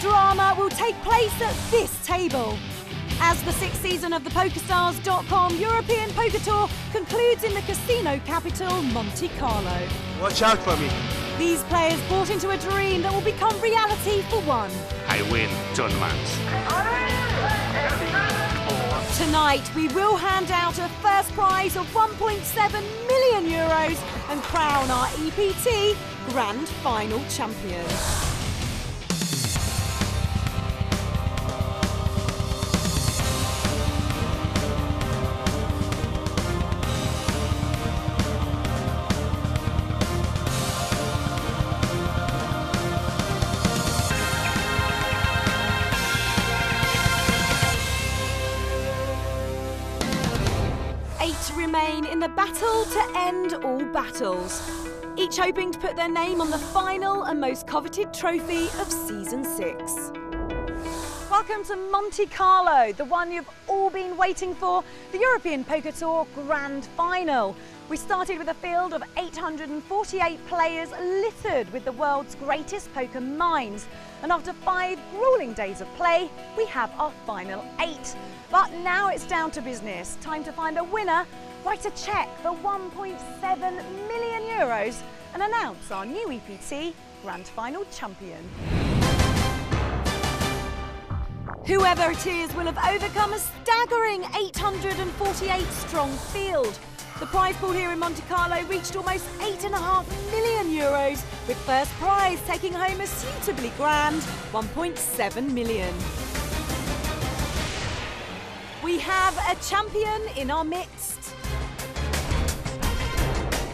drama will take place at this table. As the sixth season of the PokerStars.com European Poker Tour concludes in the casino capital, Monte Carlo. Watch out for me. These players bought into a dream that will become reality for one. I win tournaments. Tonight, we will hand out a first prize of 1.7 million euros and crown our EPT Grand Final champion. In the battle to end all battles, each hoping to put their name on the final and most coveted trophy of season six. Welcome to Monte Carlo, the one you've all been waiting for, the European Poker Tour Grand Final. We started with a field of 848 players littered with the world's greatest poker minds. And after five grueling days of play, we have our final eight. But now it's down to business. Time to find a winner, write a cheque for 1.7 million euros and announce our new EPT Grand Final champion. Whoever it is will have overcome a staggering 848 strong field. The prize pool here in Monte Carlo reached almost 8.5 million euros, with first prize taking home a suitably grand 1.7 million. We have a champion in our midst.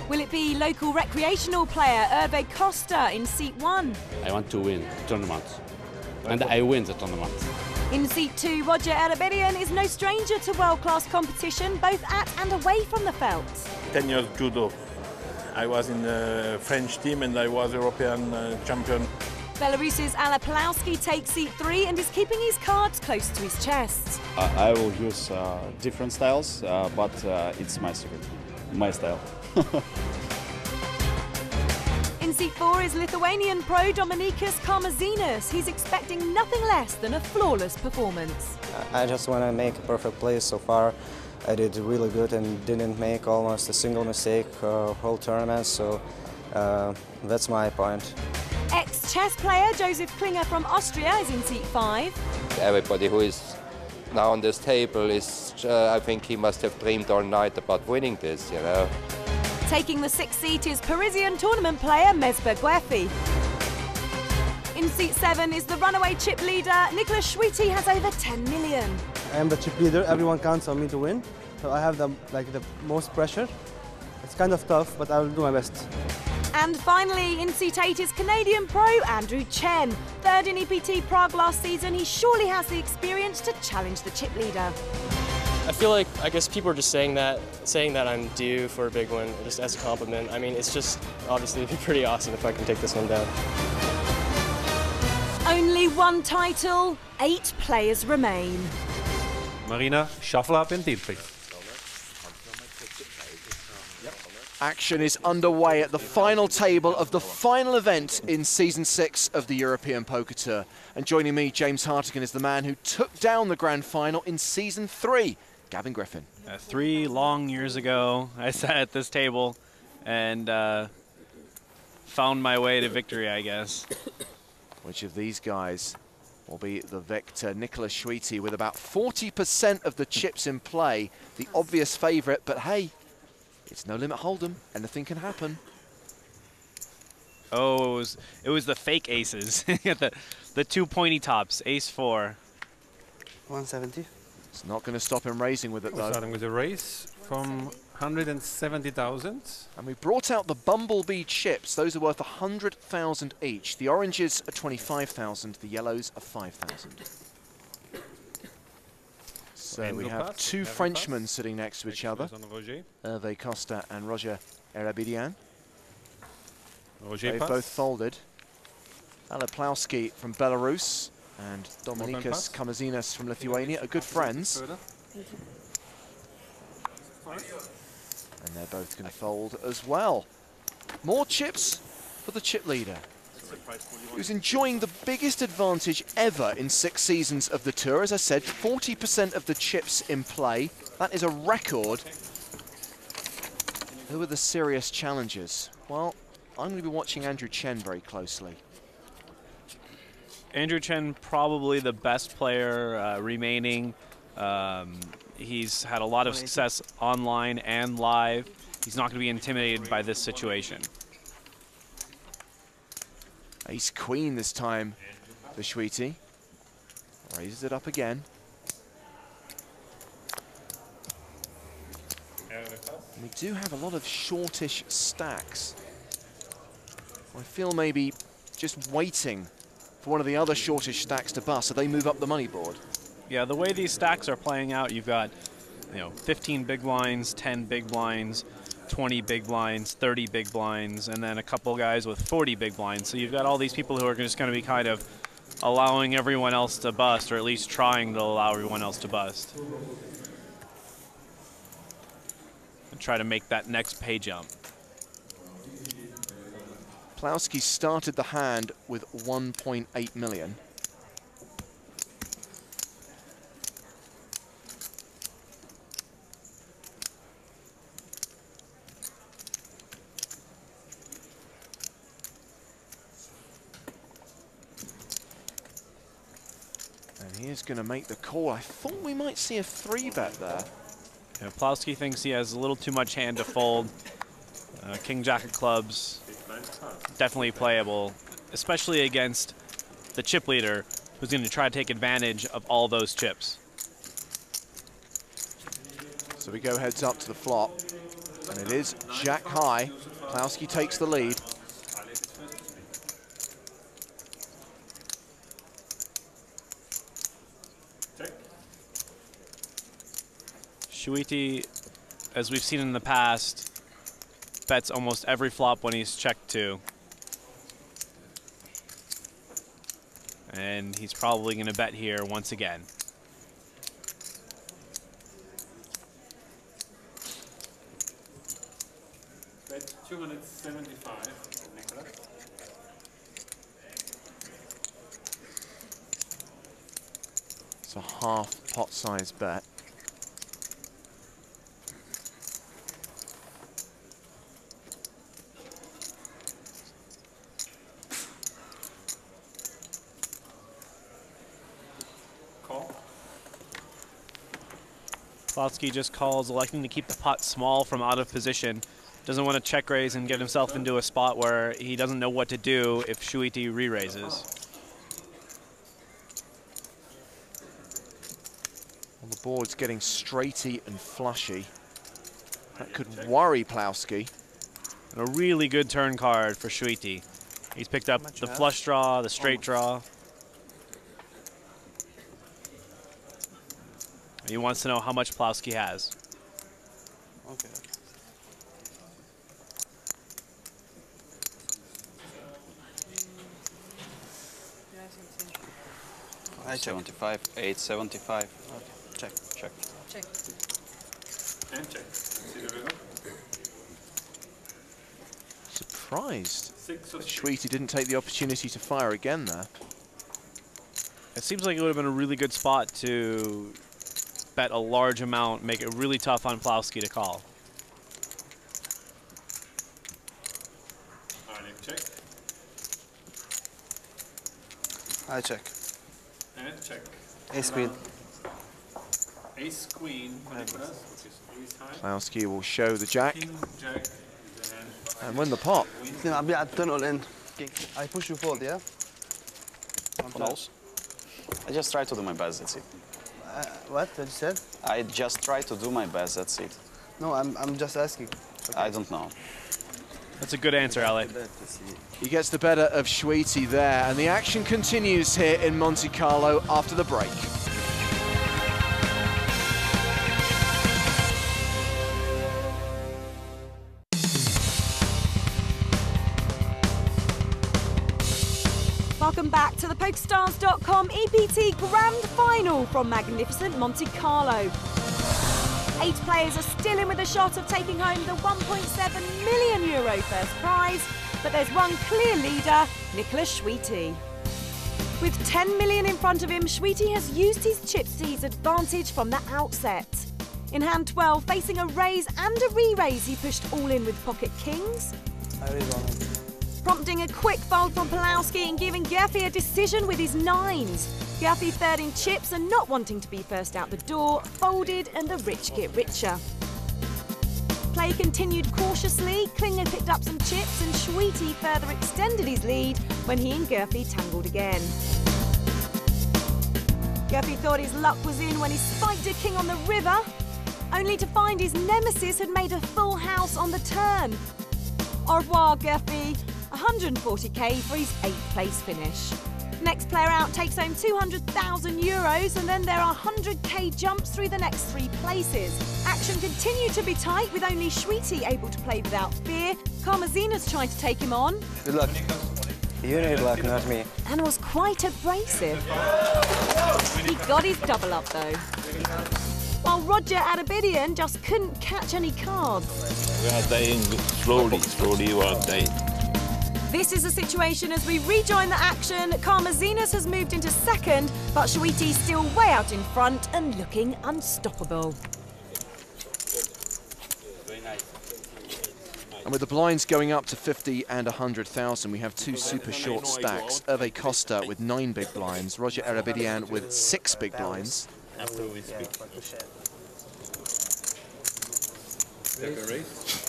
Will it be local recreational player Hervé Costa in seat one? I want to win tournaments. And I win the tournament. In seat two, Roger Hairabedian is no stranger to world-class competition, both at and away from the felt. 10 years judo. I was in the French team and I was European uh, champion. Belarus's Aleh Plauski takes seat three and is keeping his cards close to his chest. I, I will use uh, different styles, uh, but uh, it's my secret, my style. In seat four is Lithuanian pro Dominykas Karmazinas. He's expecting nothing less than a flawless performance. I just want to make a perfect play so far. I did really good and didn't make almost a single mistake uh, whole tournament, so uh, that's my point. Ex-chess player Josef Klinger from Austria is in seat five. Everybody who is now on this table is, uh, I think he must have dreamed all night about winning this, you know. Taking the sixth seat is Parisian tournament player Mesbah Guerfi. In seat seven is the runaway chip leader Nicolas Chouity has over 10 million. I am the chip leader. Everyone counts on me to win, so I have the like the most pressure. It's kind of tough, but I will do my best. And finally, in seat eight is Canadian pro Andrew Chen. Third in EPT Prague last season, he surely has the experience to challenge the chip leader. I feel like I guess people are just saying that, saying that I'm due for a big one, just as a compliment. I mean, it's just obviously it'd be pretty awesome if I can take this one down. Only one title, eight players remain. Marina, shuffle up indeed, please. Action is underway at the final table of the final event in season six of the European Poker Tour. And joining me, James Hartigan, is the man who took down the grand final in season three, Gavin Griffin. Uh, three long years ago, I sat at this table and uh, found my way to victory, I guess. Which of these guys will be the victor? Nicolas Chouity with about 40% of the chips in play, the obvious favourite, but hey, it's no limit hold'em. Anything can happen. Oh, it was, it was the fake aces. the, the two pointy tops, ace four. 170. It's not going to stop him raising with it, though. starting with a raise from 170,000. And we brought out the Bumblebee chips. Those are worth 100,000 each. The oranges are 25,000. The yellows are 5,000. So we have two Frenchmen sitting next to each other. Hervé Costa and Roger Hairabedian. Roger They've both folded. Aleh Plauski from Belarus and Dominykas. Karmazinas from Lithuania are good friends. And they're both going to fold as well. More chips for the chip leader. Was enjoying the biggest advantage ever in six seasons of the tour. As I said, 40% of the chips in play. That is a record. Who are the serious challengers? Well, I'm going to be watching Andrew Chen very closely. Andrew Chen, probably the best player uh, remaining. Um, he's had a lot of success online and live. He's not going to be intimidated by this situation. Ace Queen this time for Chouity. Raises it up again. We do have a lot of shortish stacks. I feel maybe just waiting for one of the other shortish stacks to bust so they move up the money board. Yeah, the way these stacks are playing out, you've got you know 15 big blinds, 10 big blinds, 20 big blinds, 30 big blinds, and then a couple guys with 40 big blinds. So you've got all these people who are just going to be kind of allowing everyone else to bust, or at least trying to allow everyone else to bust. And try to make that next pay jump. Plauski started the hand with 1.8 million. And he is going to make the call. I thought we might see a three bet there. Yeah, Plauski thinks he has a little too much hand to fold. Uh, King Jack of clubs, definitely playable, especially against the chip leader, who's going to try to take advantage of all those chips. So we go heads up to the flop, and it is Jack high. Plauski takes the lead. Chouity, as we've seen in the past, bets almost every flop when he's checked to. And he's probably going to bet here once again. Bet 275, Nicolas. It's a half pot size bet. Plauski just calls, electing to keep the pot small from out of position. Doesn't want to check raise and get himself into a spot where he doesn't know what to do if Chouity re-raises. Well, the board's getting straighty and flushy. That could worry Plauski. And a really good turn card for Chouity. He's picked up the flush draw, the straight draw. He wants to know how much Plauski has. Okay. I 75, 875. Okay, check. Check. Check. And check. See the result? Surprised. Six of that Chouity didn't take the opportunity to fire again there. It seems like it would have been a really good spot to bet a large amount, make it really tough on Plauski to call. Arnie, check. I check. And check. Ace queen. Ace queen for Nicolas, which is ace high. Plauski will show the jack King, jack, then and win the pot. Then I'll be at turn in. I push you fold, yeah? False. I just try to do my best, that's it. Uh, what? What you said? I just try to do my best, that's it. No, I'm, I'm just asking. I don't know. That's a good answer, Ali. He gets the better of Chouity there, and the action continues here in Monte Carlo after the break. Welcome back to the EPT Grand Final from magnificent Monte Carlo. Eight players are still in with a shot of taking home the 1.7 million euro first prize, but there's one clear leader, Nicolas Chouity. With 10 million in front of him, Chouity has used his chips to his advantage from the outset. In hand 12, facing a raise and a re-raise, he pushed all in with pocket kings, prompting a quick fold from Plauski and giving Guerfi a decision with his nines. Guerfi third in chips and not wanting to be first out the door, folded and the rich get richer. Play continued cautiously, Klinger picked up some chips and Chouity further extended his lead when he and Guerfi tangled again. Guerfi thought his luck was in when he spiked a king on the river, only to find his nemesis had made a full house on the turn. Au revoir, Guerfi. 140k for his eighth place finish. Next player out takes home 200,000 euros, and then there are 100k jumps through the next three places. Action continued to be tight, with only Chouity able to play without fear. Karmazinas trying to take him on, Good luck. You need luck, not me. and was quite abrasive. He got his double up though. While Roger Hairabedian just couldn't catch any cards. We are dying slowly, slowly we are dying. This is the situation as we rejoin the action. Karmazinas has moved into second, but Chouity's still way out in front and looking unstoppable. And with the blinds going up to 50 and 100,000, we have two super short stacks. Hervé Costa with nine big blinds, Roger Hairabedian with six big blinds. After we speak. It's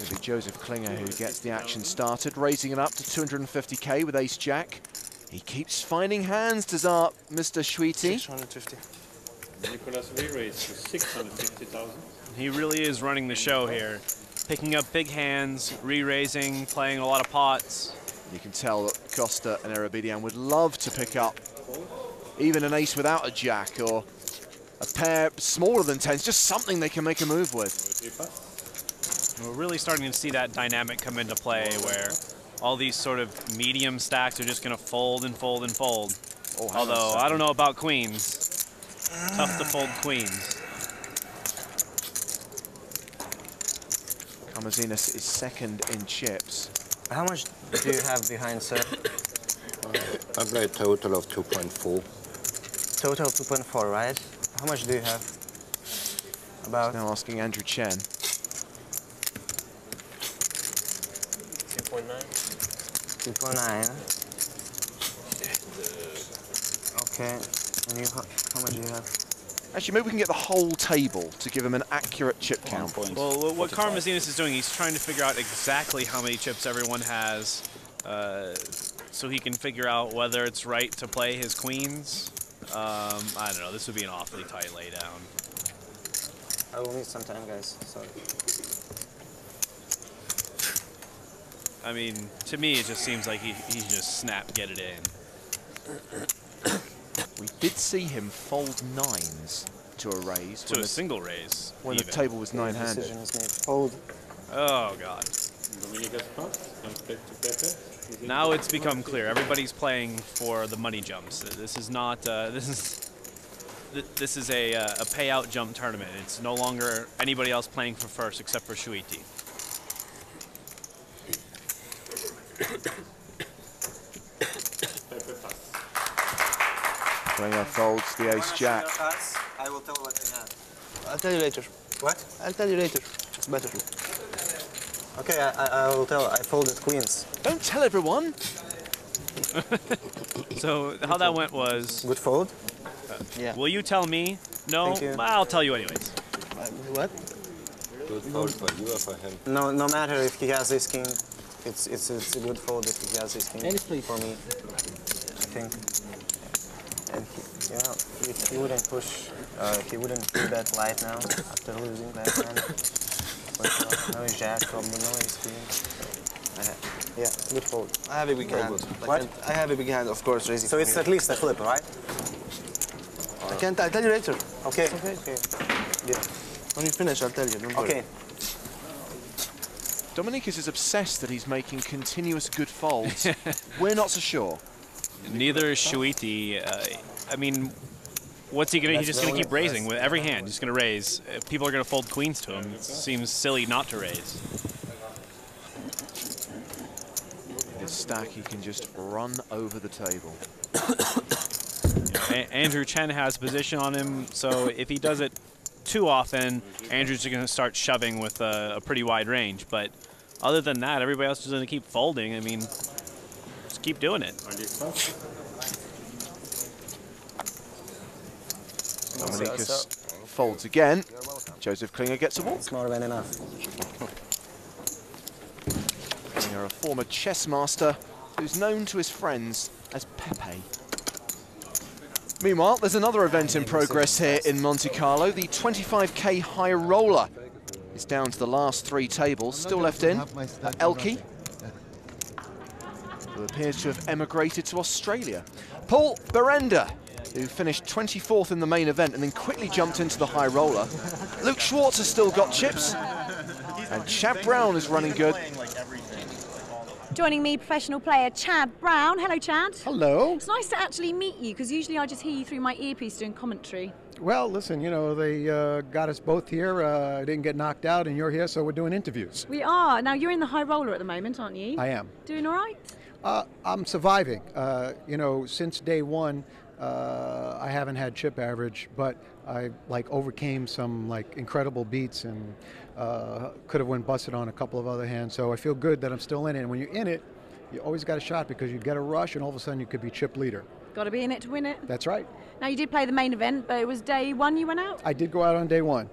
going to be Josef Klinger who gets the action started, raising it up to 250k with ace jack. He keeps finding hands, does our Mr. Chouity. 650. Nicolas re-raised to 650,000. He really is running the show here. Picking up big hands, re-raising, playing a lot of pots. You can tell that Costa and Hairabedian would love to pick up even an ace without a jack or a pair smaller than tens, just something they can make a move with. We're really starting to see that dynamic come into play where all these sort of medium stacks are just going to fold and fold and fold. Oh, hang on Although, I don't know about queens. Tough to fold queens. Karmazinas is second in chips. How much do you have behind, sir? I play a total of 2.4. Total 2.4, right? How much do you have? About Now asking Andrew Chen. 2.9. Okay. And you, how, how much do you have? Actually, maybe we can get the whole table to give him an accurate chip count. Well, what- what Karmazinas is doing, he's trying to figure out exactly how many chips everyone has, uh, so he can figure out whether it's right to play his queens. Um, I don't know. This would be an awfully tight laydown. I will need some time, guys. Sorry. I mean, to me, it just seems like he, he just snap get it in. We did see him fold nines to a raise. To a the- single raise. When the table was nine-handed. Decision is made. Fold. Oh god. Dominykas passed and played to Pepe. Is it- Now it's become clear. Everybody's playing for the money jumps. This is not. Uh, this is. This is a, uh, a payout jump tournament. It's no longer anybody else playing for first except for Chouity. Pepe passed. Klinger folds the ace jack. I will tell what I have. I'll tell you later. What? I'll tell you later. It's better. Okay, I, I, I will tell. I folded queens. Don't tell everyone. So how that went was. Good fold. Yeah. Will you tell me? No. Thank you. I'll tell you anyways. Uh, what? Good fold for you or for him? No, no matter if he has this king, it's it's it's a good fold if he has this king. For me, I think. And he, you know, he, he wouldn't push. Uh, he wouldn't do that light now after losing that hand. But uh, no jack, probably no ace queen. I yeah, good fold. I have a big Very hand. good. What? I have a big hand, of course, raising So it's here. at least a flip, right? I can't. I'll tell you later. Okay. Okay. Okay. Yeah. When you finish, I'll tell you. Don't worry. Okay. Dominykas is obsessed that he's making continuous good folds. We're not so sure. Neither is Chouity. Uh, I mean, What's he gonna? He's That's just gonna keep raising with every hand. He's gonna raise. If people are gonna fold queens to him, it seems silly not to raise. His stack, he can just run over the table. A- Andrew Chen has position on him, so if he does it too often, Andrew's is going to start shoving with a, a pretty wide range. But other than that, everybody else is going to keep folding. I mean, just keep doing it. Dominykas folds again. Josef Klinger gets a walk. It's more than enough. Klinger, a former chess master who's known to his friends as Pepe. Meanwhile, there's another event in progress here in Monte Carlo. The 25k high roller is down to the last three tables. Still left in, Elke, who appears to have emigrated to Australia. Paul Berende, who finished 24th in the main event and then quickly jumped into the high roller. Luke Schwartz has still got chips. And Chad Brown is running good. Joining me, professional player Chad Brown. Hello, Chad. Hello. It's nice to actually meet you because usually I just hear you through my earpiece doing commentary. Well, listen, you know, they uh, got us both here. Uh, I didn't get knocked out, and you're here, so we're doing interviews. We are. Now, you're in the high roller at the moment, aren't you? I am. Doing all right? Uh, I'm surviving. Uh, you know, since day one, uh, I haven't had chip average, but I like overcame some like incredible beats and uh, could have went busted on a couple of other hands. So I feel good that I'm still in it. And when you're in it, you always got a shot because you get a rush, and all of a sudden you could be chip leader. Got to be in it to win it. That's right. Now, you did play the main event, but it was day one you went out. I did go out on day one.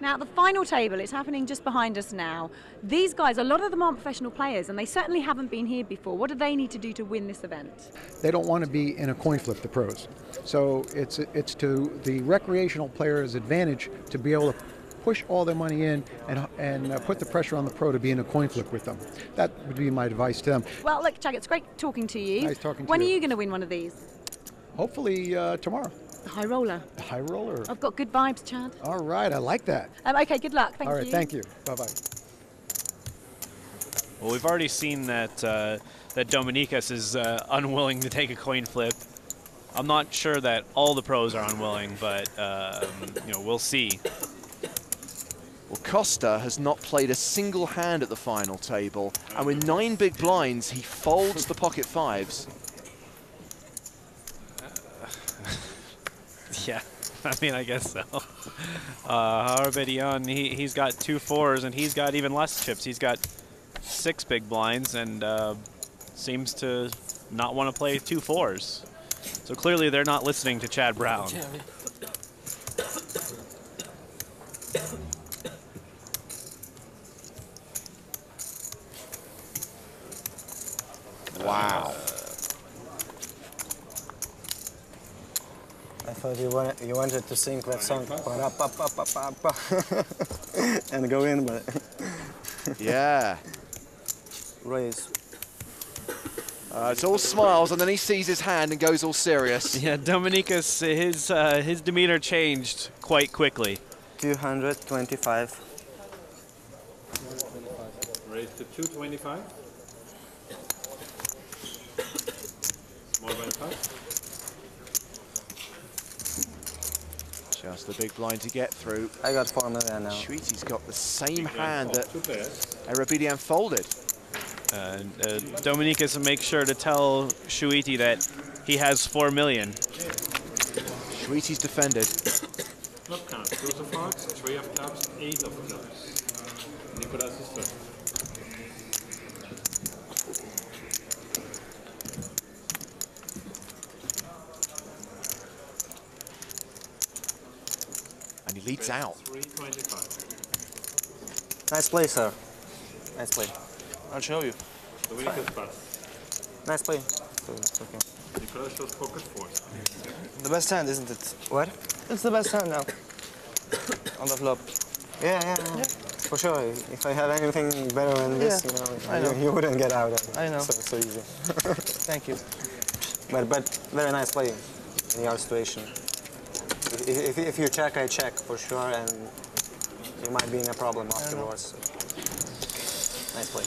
Now, the final table, it's happening just behind us now. These guys, a lot of them aren't professional players, and they certainly haven't been here before. What do they need to do to win this event? they don't want to be in a coin flip, the pros. So it's it's to the recreational player's advantage to be able to push all their money in and and uh, put the pressure on the pro to be in a coin flip with them. That would be my advice to them. Well, look, Jack, it's great talking to you. Nice talking to when you. are you going to win one of these? Hopefully uh, tomorrow. The high roller. The high roller. I've got good vibes, Chad. All right, I like that. Um, okay, good luck. Thank you. all right, you. thank you. Bye bye. Well, we've already seen that uh, that Dominykas is uh, unwilling to take a coin flip. I'm not sure that all the pros are unwilling, but um, you know we'll see. Well, Costa has not played a single hand at the final table, and with nine big blinds, he folds the pocket fives. Yeah, I mean, I guess so. Uh, Hairabedian, he, he's got two fours, and he's got even less chips. He's got six big blinds, and uh, seems to not want to play two fours. So clearly they're not listening to Chad Brown. Wow. I thought you wanted, you wanted to sing that song and go in, but Yeah. raise. Uh, it's all smiles, and then he sees his hand and goes all serious. Yeah, Dominykas, his uh, his demeanor changed quite quickly. 225. Raise to 225. More than five. Just the big blind to get through. I got 4 million now. Chouity's got the same hand that Two pairs. Hairabedian folded. Uh, uh, Dominykas make sure to tell Chouity that he has four million. Chouity's defended. Club cards. Two of hearts, three of clubs, eight of clubs. Nicolas is first. Leads out. Nice play, sir. Nice play. I'll show you. Dominykas pass. Nice play. It's okay. Nicolas shows pocket fours. The best hand, isn't it? What? It's the best hand now. On the flop. Yeah, yeah, yeah. For sure. If I had anything better than this, Yeah, you know, I you, know. you wouldn't get out of it. I know. So, so easy. Thank you. But, but very nice play in your situation. If, if, if you check, I check for sure, and you might be in a problem afterwards. Nice play.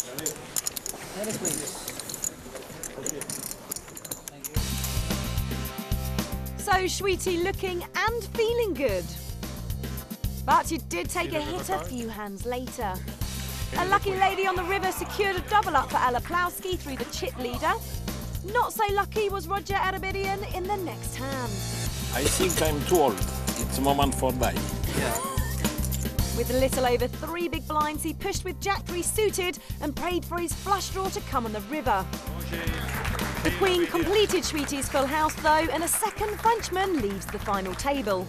So So Chouity looking and feeling good. But it did take a hit a few hands later. A lucky lady on the river secured a double up for Aleh Plauski through the chip leader. Not so lucky was Roger Hairabedian in the next hand. I think I'm too old. It's a moment for die. With a little over three big blinds, he pushed with Jack 3 suited and prayed for his flush draw to come on the river. The Queen completed Chouity's full house though, and a second Frenchman leaves the final table.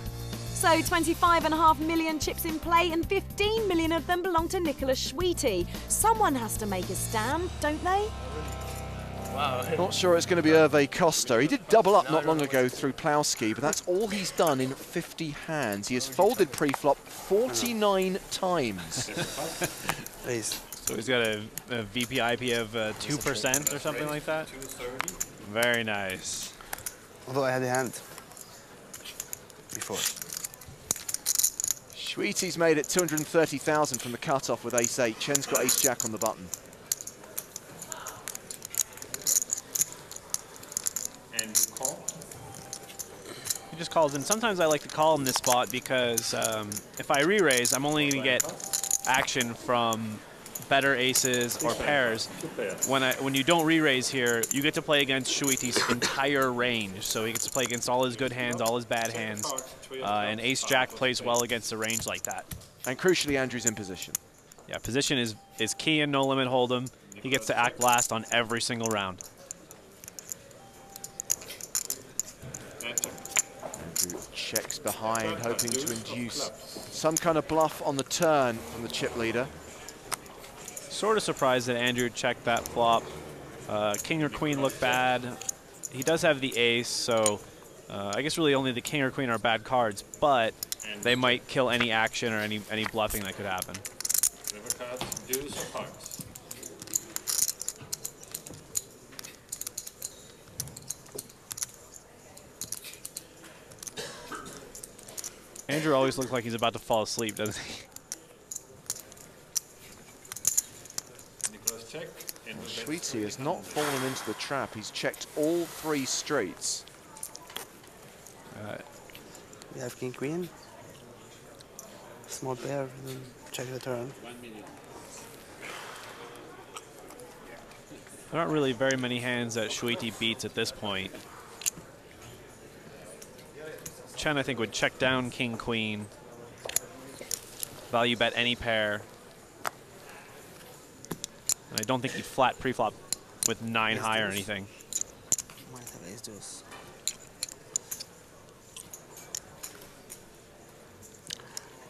So 25.5 million chips in play, and 15 million of them belong to Nicolas Chouity. Someone has to make a stand, don't they? Not sure it's going to be Hervé Costa. He did double up not long ago through Plauski, but that's all he's done in 50 hands. He has folded pre-flop 49 times. So he's got a, a VPIP of uh, 2% or something like that? Very nice. Although I had a hand before. Chouity's made it 230,000 from the cutoff with ace-8. Chen's got ace-jack on the button. And you call? He just calls in. Sometimes I like to call in this spot because um, if I re-raise, I'm only going to get action from better aces or pairs. When I when you don't re-raise here, you get to play against Chouity's entire range. So he gets to play against all his good hands, all his bad hands. Uh, and ace-jack plays well against a range like that. And crucially, Andrew's in position. Yeah, position is, is key in No Limit Hold'em. He gets to act last on every single round. Checks behind, hoping to induce some kind of bluff on the turn from the chip leader. Sort of surprised that Andrew checked that flop. Uh, king or queen look bad. He does have the ace, so uh, I guess really only the king or queen are bad cards, but they might kill any action or any, any bluffing that could happen. River cards, deuce or hearts? Andrew always looks like he's about to fall asleep, doesn't he? Nicolas check. And the Chouity has not fallen into the trap. He's checked all three streets. Uh, We have king queen. Small pair, then check the turn. There aren't really very many hands that Chouity beats at this point. Chen, I think, would check down king, queen. Value bet any pair. And I don't think he'd flat pre-flop with nine Ace high or anything. Might have ace deuce.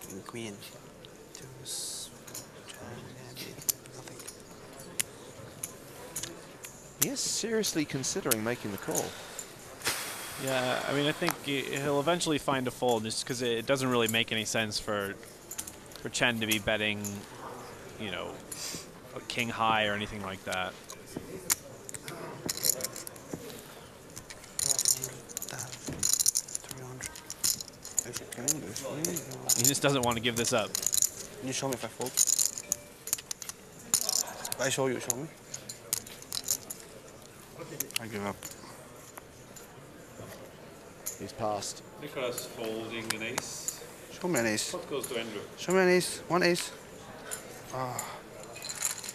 King queen. Deuce. Jack, yeah, eight, nothing. He is seriously considering making the call. Yeah, I mean, I think he- he'll eventually find a fold just because it doesn't really make any sense for for Chen to be betting, you know, a king high or anything like that. Ace queen, ace queen. He just doesn't want to give this up. Can You show me if I fold. I show you, show me. I give up. He's passed. Nicolas folding an ace. Show me an ace. What goes to Andrew? Show me an ace. One ace. Ah.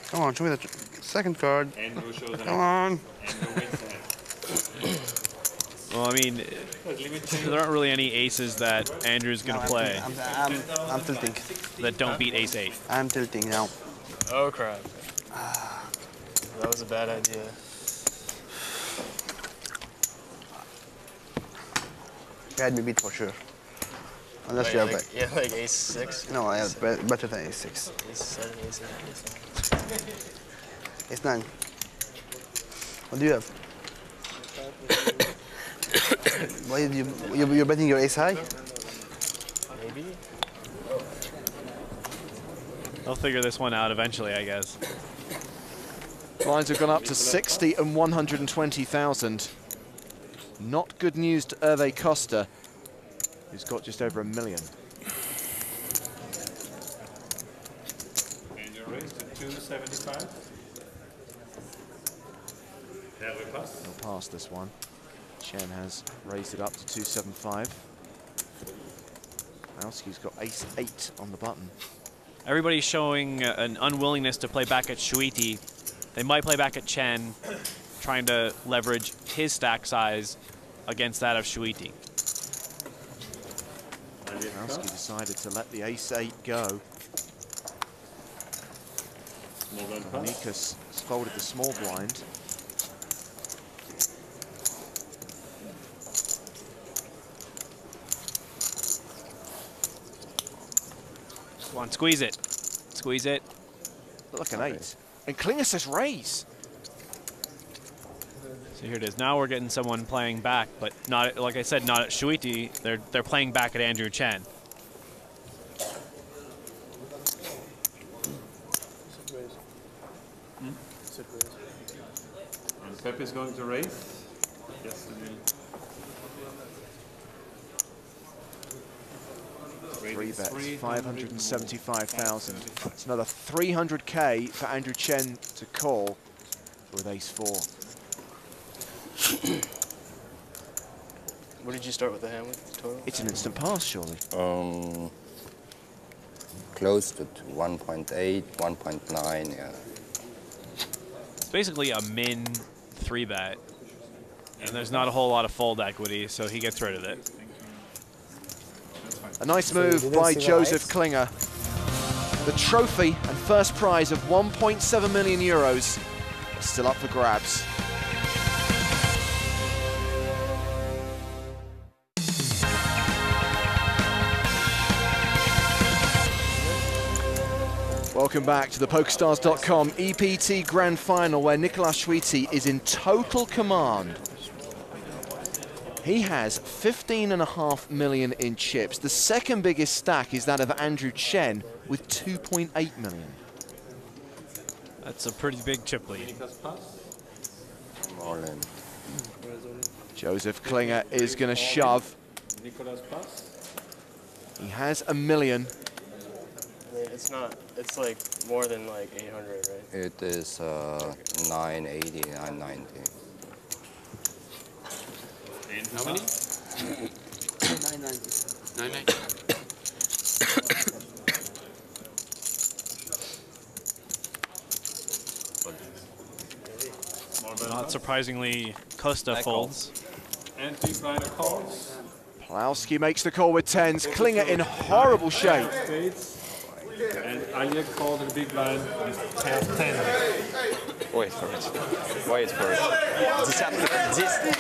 Come on, show me the second card. Andrew shows an Come on. Andrew wins. Well, I mean, there aren't really any aces that Andrew's going to No, I'm play. I'm, I'm, I'm tilting. that don't beat ace eight. I'm tilting now. Oh crap. That was a bad idea. You had me beat for sure. Unless Wait, you have like, like. yeah, like ace six. No, I have be- better than ace six. Ace seven, ace nine, ace nine. Ace nine. What do you have? Why did you, you you're betting your ace high? Maybe. They'll figure this one out eventually, I guess. Lines have gone up to 60 and 120,000. Not good news to Hervé Costa, who's got just over a million. And you're raised to 275. Have a pass. He'll pass this one. Chen has raised it up to 275. Plauski's got ace eight on the button. Everybody's showing uh, an unwillingness to play back at Chouity. They might play back at Chen, trying to leverage his stack size against that of Chouity. Plauski decided to let the ace eight go. Nikas has folded the small blind. Come on, squeeze it. Squeeze it. Look like an eight. And Klinger says raise. So here it is. Now we're getting someone playing back, but not like I said, not at Chouity. They're they're playing back at Andrew Chen. And Pep is going to raise. Yes, he will. Three bets, 575,000. It's another 300k for Andrew Chen to call with ace four. What did you start with the hand with total? It's an instant pass, surely. Um, close to 1.8, 1.9, yeah. It's basically a min three bet, and there's not a whole lot of fold equity, so he gets rid of it. A nice move didn't by Josef ice? Klinger. The trophy and first prize of 1.7 million euros is still up for grabs. Welcome back to the PokerStars.com EPT Grand Final where Nicolas Chouity is in total command. He has 15.5 million in chips. The second biggest stack is that of Andrew Chen with 2.8 million. That's a pretty big chip lead. All in. Josef Klinger is going to shove. He has a million. It's not. It's like more than like 800, right? It is uh, 980, 990. And how many? 990. 990. Not surprisingly, Costa folds. And big calls. Plauski makes the call with tens. Klinger in horrible shape. Spades. And Alje called the big blind with pair 10. Wait for it. Wait for it. This, this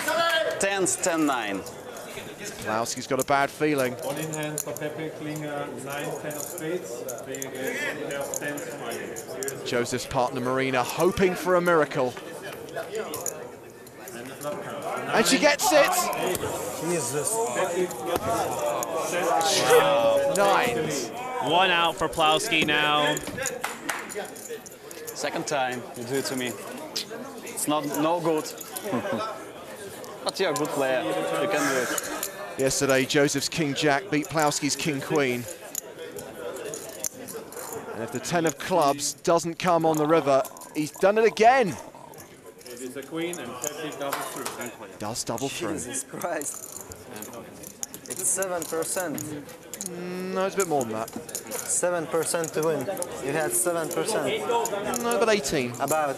10's 10 9. Plauski's got a bad feeling. One in hand for Pepe, Klinger, 9, 10 of spades. They get pair 10 from Josef's partner Marina hoping for a miracle. And the flop count. And she gets it! Nine. One out for Plauski now. Second time you do it to me. It's not no good. but you're a good player. You can do it. Yesterday, Josef's King Jack beat Plauski's King Queen. And if the 10 of clubs doesn't come on the river, he's done it again. It is a queen and Pepe double through. Does double through. Jesus Christ. It's 7%. Mm, no, it's a bit more than that. 7% to win. You had 7%. No, but 18. About.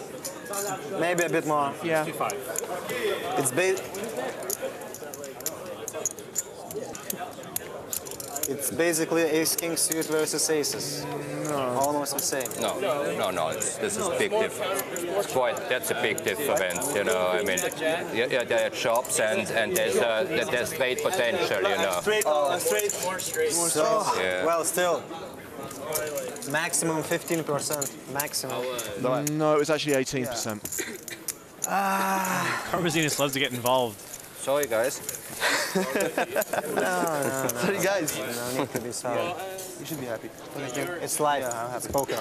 Maybe a bit more. Yeah. It's ba- It's basically ace king suit versus aces. Almost the same. No, no, no. It's, this is big difference. It's quite. That's a big difference. You know. I mean, yeah, yeah there are chops and and there's uh, there- there's great potential. You know. Oh, straight. More straight. More straight. Yeah. Well, still. Maximum 15%. Maximum. No, it was actually 18%. Ah. Karmazinas loves to get involved. Sorry, guys. no, no, no. Sorry, guys. No need to be sorry. You should be happy. It's life. It's poker.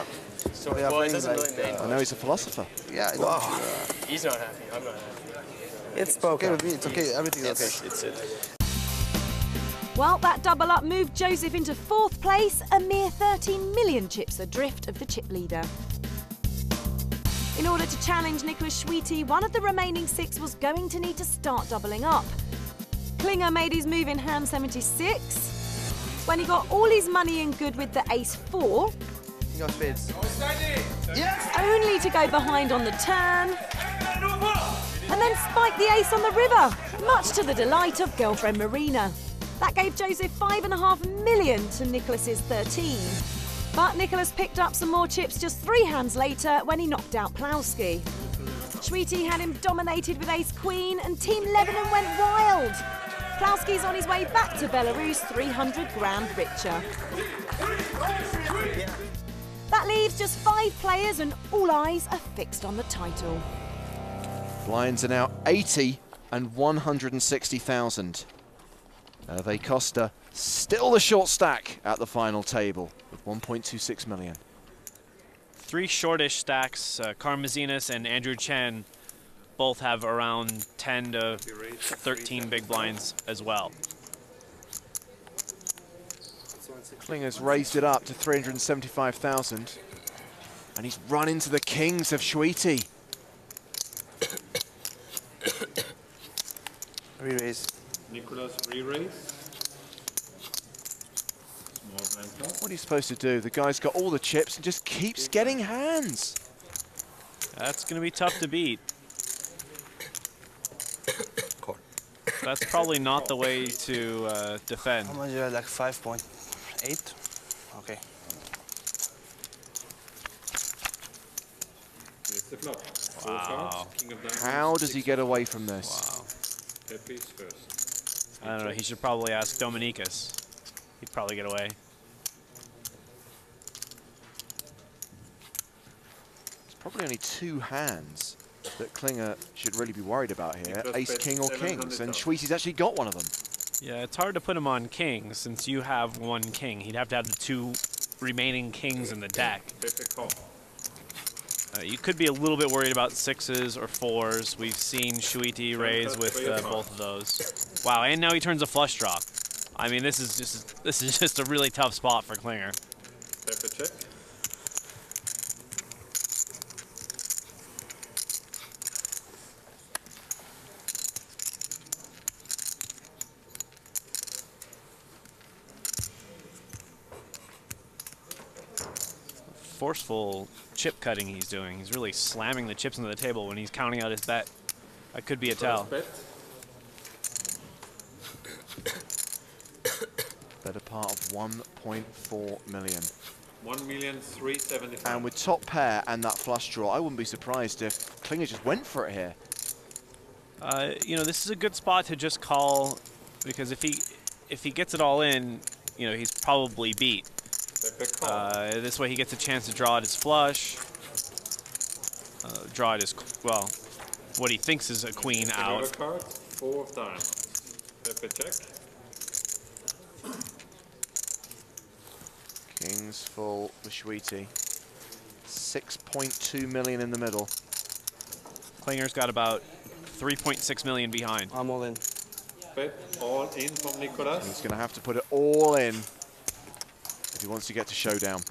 So we are Well, it playing doesn't like, really make I know he's a philosopher. Yeah, I know. Wow. He's not happy. I'm not happy. It's okay poker. with me. It's okay. Everything's okay. it's it. Well, that double up moved Josef into fourth place, a mere 13 million chips adrift of the chip leader. In order to challenge Nicolas Chouity, one of the remaining six was going to need to start doubling up. Klinger made his move in hand 76. When he got all his money in good with the ace 4, Your spades. only to go behind on the turn, and then spike the ace on the river, much to the delight of girlfriend Marina. That gave Josef five and a half million to Nicolas's 13. But Nicolas picked up some more chips just three hands later when he knocked out Plauski. Chouity had him dominated with ace queen, and Team Lebanon went wild. Plauski's on his way back to Belarus 300 grand richer. That leaves just five players, and all eyes are fixed on the title. Blinds are now 80 and 160,000. Hervé Costa still the short stack at the final table with 1.26 million. Three shortish stacks, uh, Karmazinas and Andrew Chen both have around 10 to 13 big blinds as well. Klinger's raised it up to 375,000. And he's run into the kings of Chouity. Re-raise. Nicolas re-raise. Small blind top. What are you supposed to do? The guy's got all the chips and just keeps getting hands. That's going to be tough to beat. That's probably not the way to uh, defend. How much you had? Like 5.8? Okay. Here's the flop. Wow. cards, king of diamonds, How does he get away from this? Pepe's first. I don't know. He should probably ask Dominykas. He'd probably get away. It's probably only two hands that Klinger should really be worried about here. Ace, king or kings. And 700,000. Chouity's actually got one of them. Yeah, it's hard to put him on king since you have one king. He'd have to have the two remaining kings in the deck. Pepe. Uh, you could be a little bit worried about sixes or fours. We've seen Chouity raise with uh, both of those. Wow, and now he turns a flush draw. I mean, this is just this is just a really tough spot for Klinger. Pepe check. Forceful chip cutting he's doing. He's really slamming the chips into the table when he's counting out his bet. That could be a tell. First bet. Better part of 1.4 million. One million three seventy-five. And with top pair and that flush draw, I wouldn't be surprised if Klinger just went for it here. Uh, you know, this is a good spot to just call because if he if he gets it all in, you know, he's probably beat. Pepe call. Uh, this way he gets a chance to draw at his flush, uh, draw at his, well, what he thinks is a queen Another out. card. Four of diamonds. Pepe check. Kings full for Chouity. 6.2 million in the middle. Klinger's got about 3.6 million behind. I'm all in. Bet all in from Nicolas. He's going to have to put it all in if he wants to get to showdown.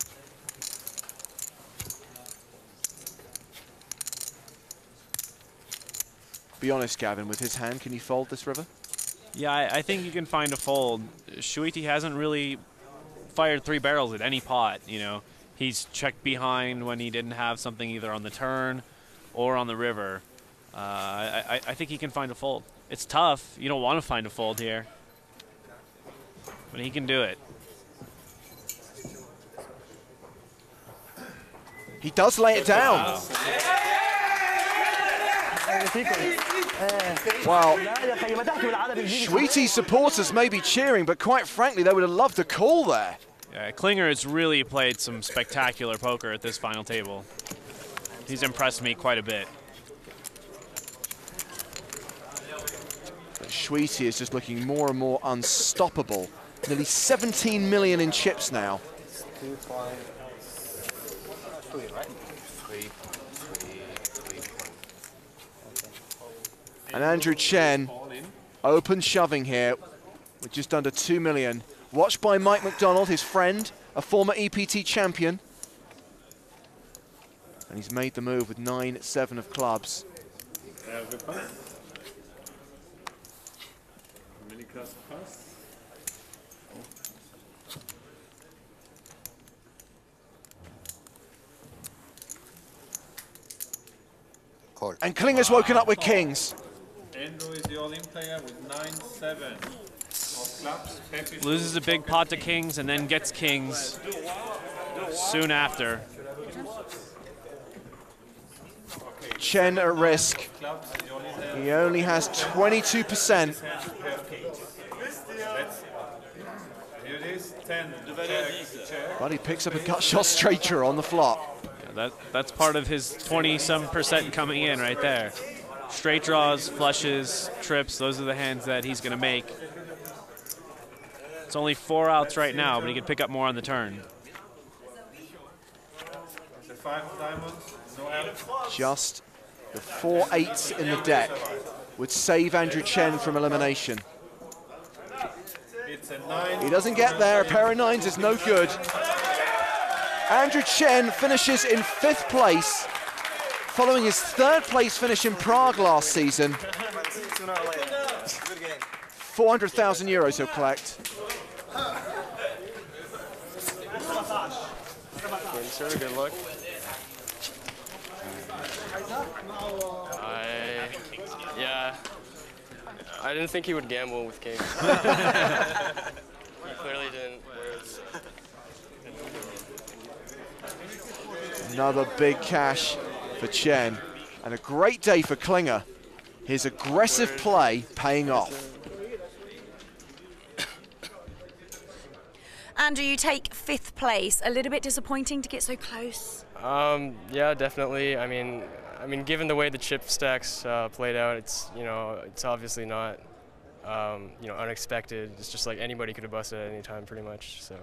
Be honest, Gavin, with his hand, can you fold this river? Yeah, I, I think you can find a fold. Chouity hasn't really fired three barrels at any pot, you know. He's checked behind when he didn't have something either on the turn or on the river. Uh, I, I, I think he can find a fold. It's tough. You don't want to find a fold here. But he can do it. He does lay it down. Wow. Chouity supporters may be cheering, but quite frankly, they would have loved a call there. Yeah, Klinger has really played some spectacular poker at this final table. He's impressed me quite a bit. But Chouity is just looking more and more unstoppable. Nearly 17 million in chips now. Two, five, three, right? Three, three, three. And Andrew Chen, open shoving here, with just under 2 million. Watched by Mike McDonald, his friend, a former EPT champion. And he's made the move with 9-7 of clubs. Hervé passe. Niklas passe. And Klinger's woken up with kings. Andrew is the all-in player with 9-7 of Loses a big pot to kings and then gets kings soon after. Chen at risk. He only has 22%. Here it is, 10. But he picks up a gut shot straighter on the flop. That's part of his 20 some percent coming in right there. Straight draws, flushes, trips, those are the hands that he's going to make. It's only four outs right now, but he could pick up more on the turn. Just the four eights in the deck would save Andrew Chen from elimination. It's a 9. He doesn't get there. A pair of nines is no good. Andrew Chen finishes in fifth place, following his third place finish in Prague last season. 400,000 euros he'll collect. Good luck. I, yeah, I didn't think he would gamble with kings. he clearly didn't. Another big cash for Chen. And a great day for Klinger. His aggressive play paying off. Andrew, you take fifth place. A little bit disappointing to get so close. Um, yeah, definitely. I mean, I mean, given the way the chip stacks uh, played out, it's you know, it's obviously not, um, you know, unexpected. It's just like anybody could have busted at any time, pretty much. So.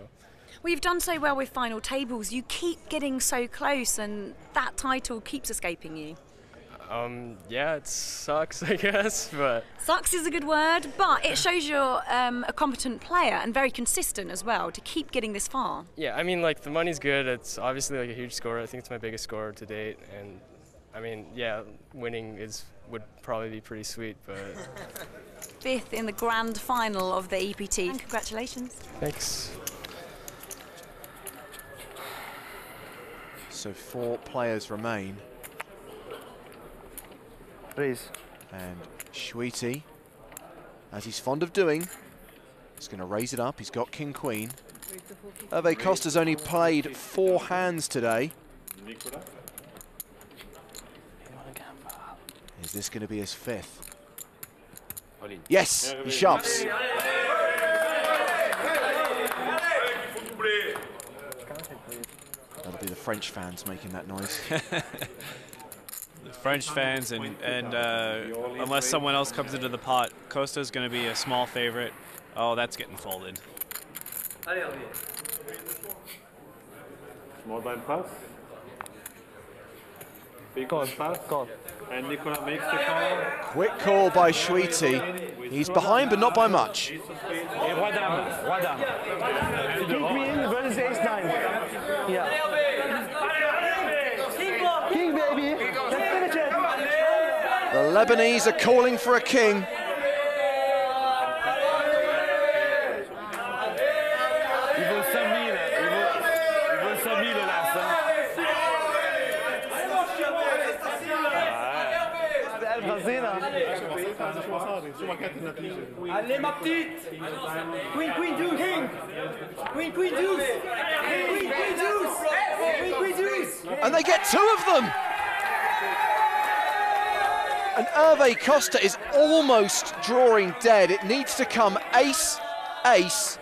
Well, you've done so well with final tables. You keep getting so close, and that title keeps escaping you. Um, yeah, it sucks, I guess, but Sucks is a good word, but it shows you're um, a competent player and very consistent as well to keep getting this far. yeah, I mean, like the money's good. It's obviously like a huge score. I think it's my biggest score to date, and I mean, yeah, winning is would probably be pretty sweet, but Fifth in the grand final of the EPT. And congratulations. thanks. So four players remain. Please. And Chouity, as he's fond of doing, is going to raise it up. He's got King Queen. Hervé Costa's only played four hands today. Is this going to be his fifth? Yes, he shoves. That'll be the French fans making that noise. The French fans, and, and uh, unless someone else comes into the pot, Costa's going to be a small favorite. Oh, that's getting folded. Small blind pass. Big blind pass. And Nicolas makes the call. Quick call by Chouity. He's behind, but not by much. Yeah. King baby. Let's finish it. The Lebanese are calling for a king. Allez ma petite Queen Queen Deuce King Queen Queen Deuce Queen Queen Deuce Queen Queen Deuce And they get two of them. And Hervé Costa is almost drawing dead. It needs to come ace, ace,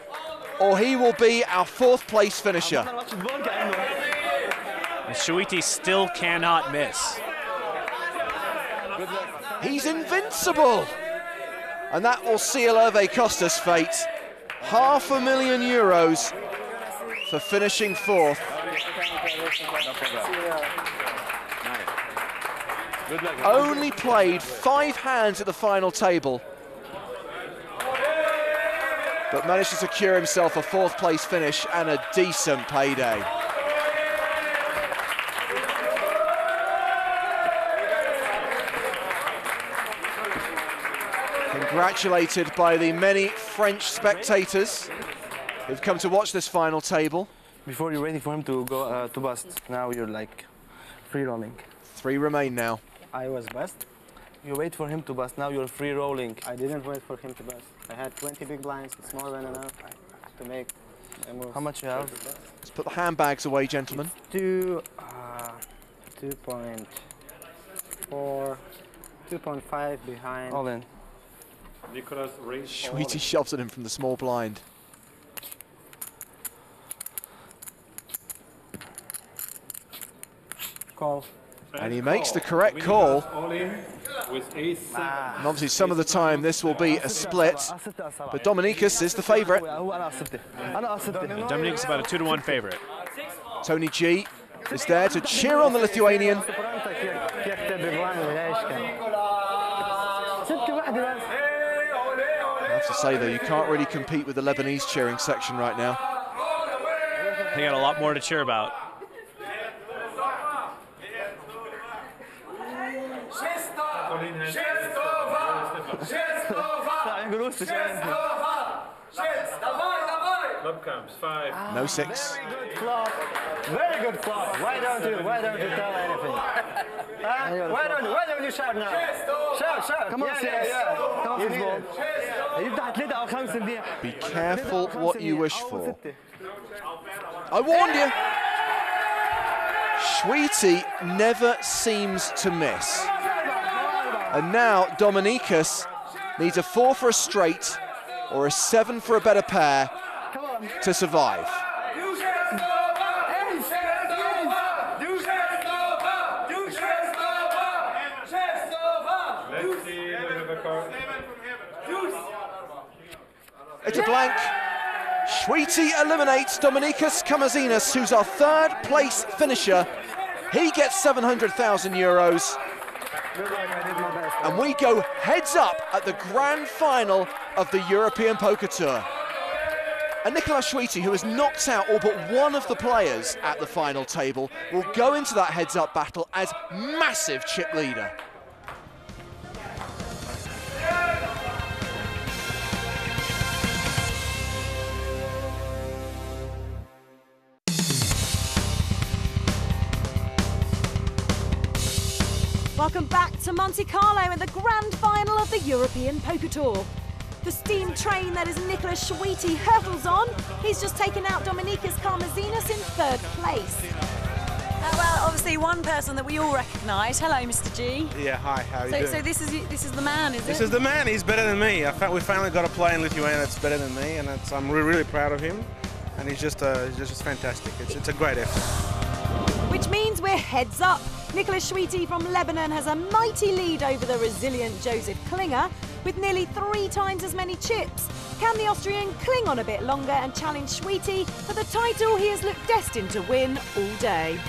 or he will be our fourth place finisher. And Chouity still cannot miss. He's invincible. And that will seal Hervé Costa's fate. Half a million euros for finishing fourth. Only played five hands at the final table, but managed to secure himself a fourth place finish and a decent payday. Congratulated by the many French spectators who've come to watch this final table. Before you're waiting for him to go uh, to bust, now you're like free rolling. Three remain now. I was bust. You wait for him to bust, now you're free rolling. I didn't wait for him to bust. I had 20 big blinds, it's more than enough to make a move. How much you have? Let's put the handbags away, gentlemen. Two, uh, 2.4, 2.5 behind. All in. Nicolas raised Chouity shoves at him from the small blind. Call. And he makes the correct call. With ace. And obviously some of the time this will be a split, but Dominykas is the favourite. Dominic's about a two to one favorite. Tony G is there to cheer on the Lithuanian. Say though, you can't really compete with the Lebanese cheering section right now. They got a lot more to cheer about. Club comes. Five. Ah. No six. Very good club. Very good club. Why don't you? Why don't you tell anything? Huh? Why don't Why don't you shout now? Shout, shout. Come on, yeah, six. Yeah, yeah. Come on, football. Be careful what you wish for. I warned you. Chouity never seems to miss. And now Dominykas needs a four for a straight or a seven for a better pair to survive. It's a blank. Chouity eliminates Dominykas Karmazinas, who's our third place finisher. He gets 700,000 euros. And we go heads up at the grand final of the European Poker Tour. And Nicolas Chouity, who has knocked out all but one of the players at the final table, will go into that heads up battle as massive chip leader. Welcome back to Monte Carlo in the grand final of the European Poker Tour. The steam train that is Nicolas Chouity hurtles on. He's just taken out Dominykas Karmazinas in third place. Uh, well, obviously one person that we all recognise. Hello, Mr. G. Yeah, hi, how are you So, doing? so this is this is the man, is it? This it? is the man. He's better than me. I fa- we finally got a player in Lithuania that's better than me, and it's, I'm really, really proud of him. And he's just, uh, he's just fantastic. It's, it's a great effort. Which means we're heads up. Nicolas Chouity from Lebanon has a mighty lead over the resilient Josef Klinger with nearly three times as many chips. Can the Austrian cling on a bit longer and challenge Chouity for the title he has looked destined to win all day?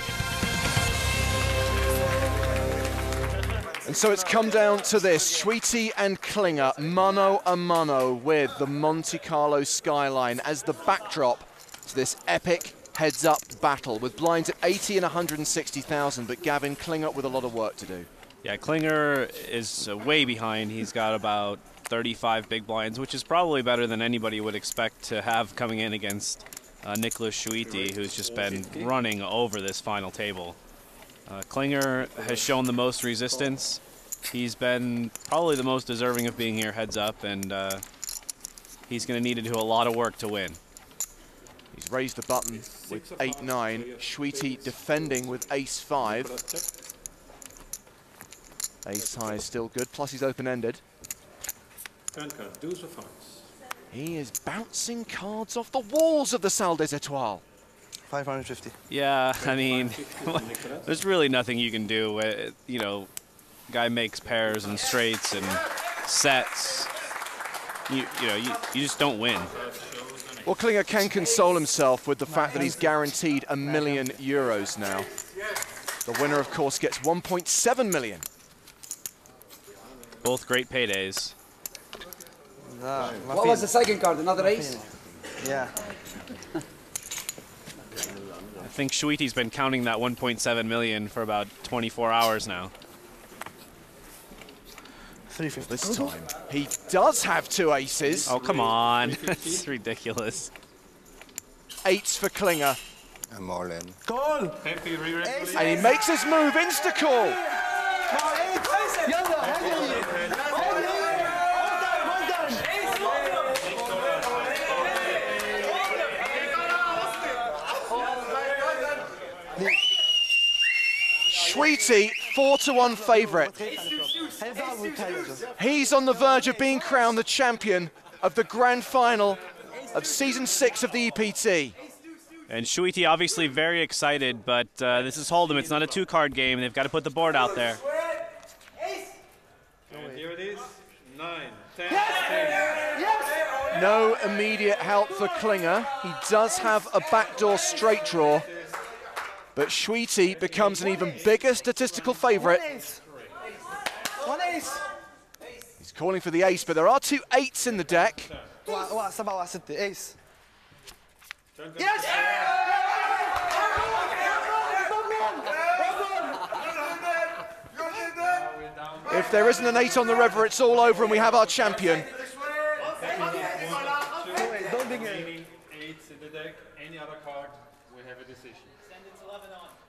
And so it's come down to this. Chouity and Klinger, mano a mano with the Monte Carlo skyline as the backdrop to this epic heads-up battle with blinds at 80 and 160,000, but Gavin Klinger with a lot of work to do. Yeah, Klinger is way behind. He's got about 35 big blinds, which is probably better than anybody would expect to have coming in against uh, Nicolas Chouity, who's just been running over this final table. Uh, Klinger has shown the most resistance. He's been probably the most deserving of being here heads up, and uh, he's going to need to do a lot of work to win. He's raised the button with 8-9. Chouity defending with ace-5. Ace high is still good, plus he's open-ended. Turn card, deuce of hearts. He is bouncing cards off the walls of the Salle des Etoiles. 550. Yeah, I mean, there's really nothing you can do. Uh, You know, guy makes pairs and straights and sets. You, you know, you, you just don't win. Well, Klinger can console himself with the fact that he's guaranteed a million euros now. The winner, of course, gets 1.7 million. Both great paydays. What was the second card? Another ace? Yeah. I think Chouity's been counting that 1.7 million for about 24 hours now. This time, he does have two aces. Oh, come on. it's ridiculous. Eights for Klinger. I'm all in. Call! And he makes his move, insta-call. Chouity, 4 to 1 favourite. He's on the verge of being crowned the champion of the grand final of season six of the EPT. And Chouity obviously very excited, but uh, this is Hold'em. It's not a two-card game. They've got to put the board out there. And here it is. Nine, ten, No immediate help for Klinger. He does have a backdoor straight draw, but Chouity becomes an even bigger statistical favourite. He's calling for the ace, but there are two eights in the deck. Yes! yes. yes. If there isn't an eight on the river, it's all over and we have our champion.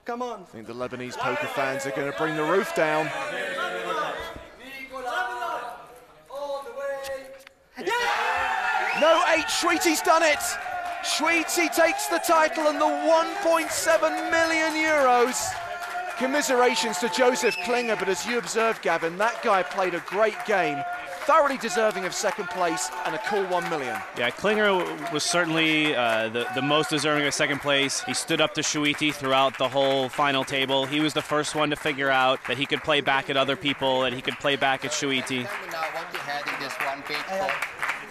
Come on. I think the Lebanese poker fans are going to bring the roof down. No eight, Chouity's done it. Schweety takes the title and the 1.7 million euros. Commiserations to Josef Klinger, but as you observed, Gavin, that guy played a great game, thoroughly deserving of second place and a cool 1 million. Yeah, Klinger was certainly uh, the, the most deserving of second place. He stood up to Chouity throughout the whole final table. He was the first one to figure out that he could play back at other people and he could play back at Chouity.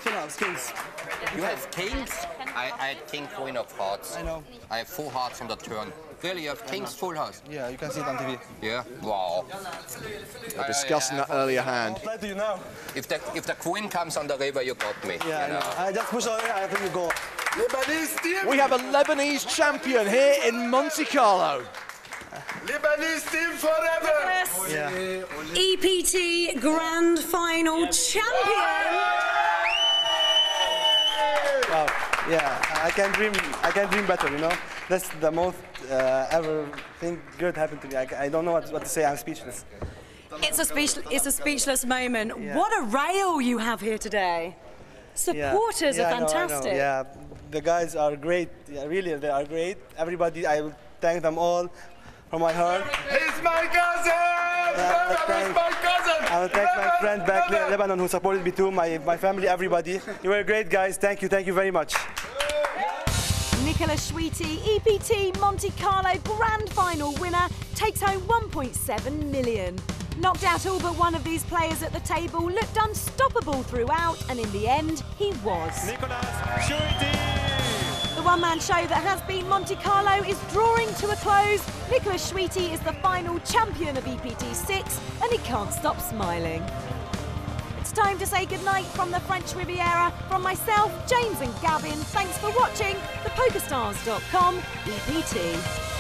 Now what you had in this one big kings. You have kings? I, I had king queen of hearts. I know. I have four hearts on the turn. Really, you have kings full house? Yeah, you can see it on TV. Yeah. Wow. We're discussing that earlier hand. Play to you now. If the if the queen comes on the river, you got me. Yeah, I you know. I just push away, I think you go. Lebanese team! We have a Lebanese champion here in Monte Carlo. Lebanese team forever! Yeah. EPT Grand Final champion. Yeah, I can dream. I can dream better. You know, that's the most uh, ever thing good happened to me. I, I don't know what, what to say. I'm speechless. It's a speech, it's a speechless moment. What a rail you have here today. Supporters yeah, are I know, I know. fantastic. Yeah, the guys are great. Yeah, really, they are great. Everybody, I will thank them all from my heart. He's my cousin! Yeah, I thank- my cousin! I will thank my friend back in Lebanon who supported me too, my, my family, everybody. You were great, guys. Thank you, thank you very much. Nicola Chouity, EPT Monte Carlo Grand Final winner, takes home 1.7 million. Knocked out all but one of these players at the table, looked unstoppable throughout, and in the end, he was. The one-man show that has been Monte Carlo is drawing to a close. Nicola Chouity is the final champion of EPT 6, and he can't stop smiling. It's time to say goodnight from the French Riviera. From myself, James and Gavin, thanks for watching. ThePokerStars.com EPT.